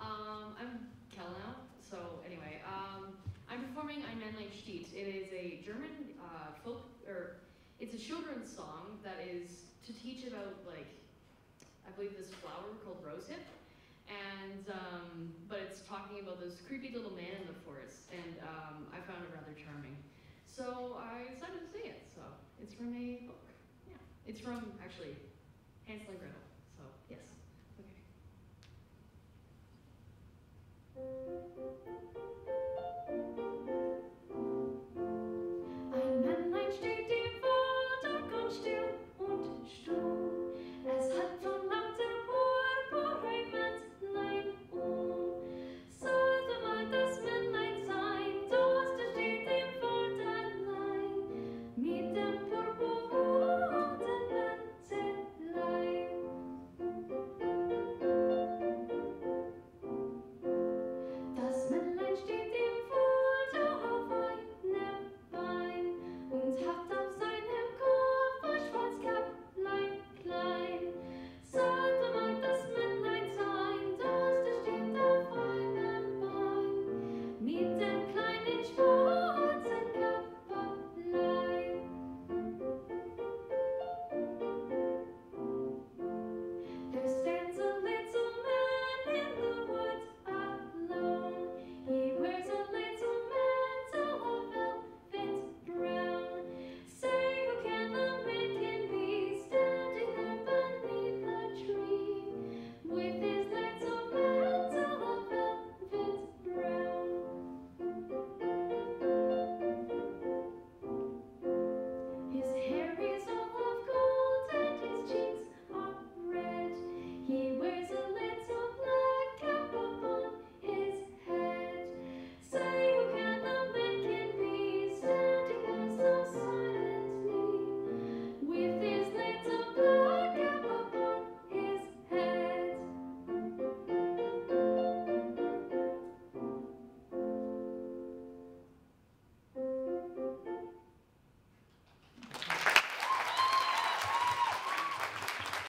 Um, I'm Kell now, so anyway, um, I'm performing Ein Männlein steht. It is a German uh, folk, or it's a children's song that is to teach about like, I believe this flower called rosehip, and um, but it's talking about this creepy little man in the forest, and um, I found it rather charming. So I decided to sing it. So it's from a book. Yeah, it's from actually Hansel and Gretel.